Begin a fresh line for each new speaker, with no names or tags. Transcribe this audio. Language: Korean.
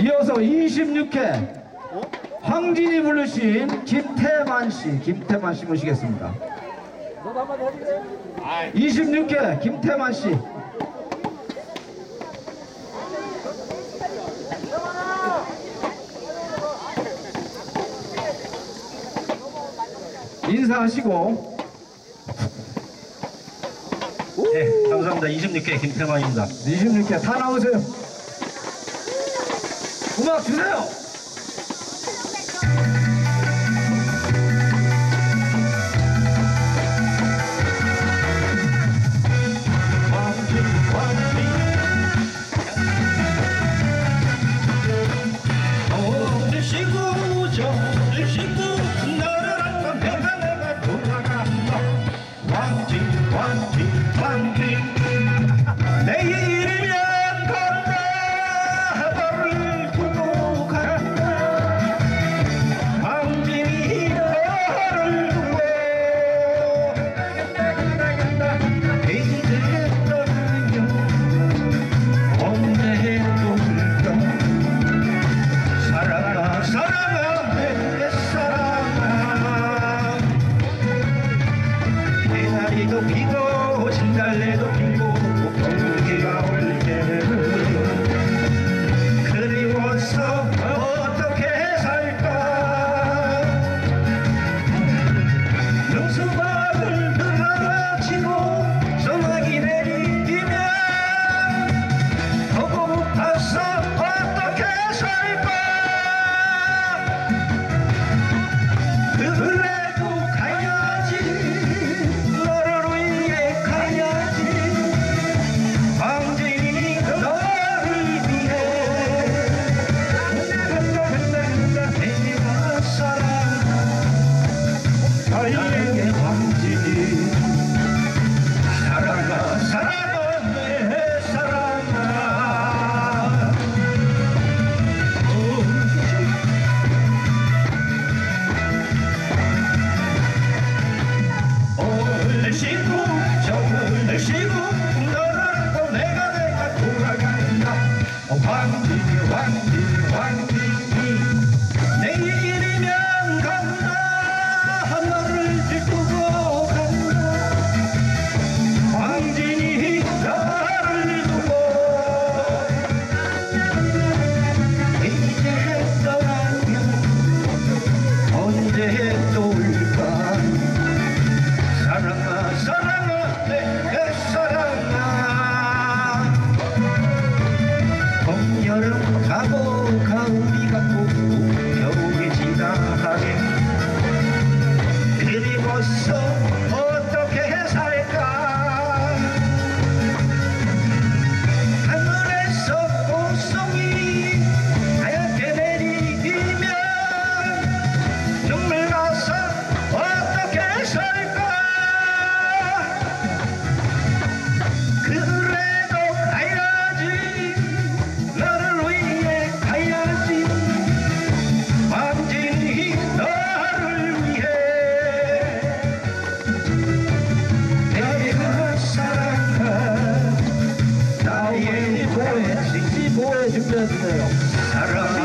이어서 26회 황진이 부르신 김태만 씨, 김태만 씨 모시겠습니다. 26회 김태만 씨. 인사하시고
네, 감사합니다. 26회 김태만입니다.
26회 다 나오세요.
고맙습니다. 비도 비도 신달래도 빙고 봄비가 올때 네,
보호해 준비하시네요.
사랑.